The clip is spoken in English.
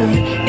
Bye.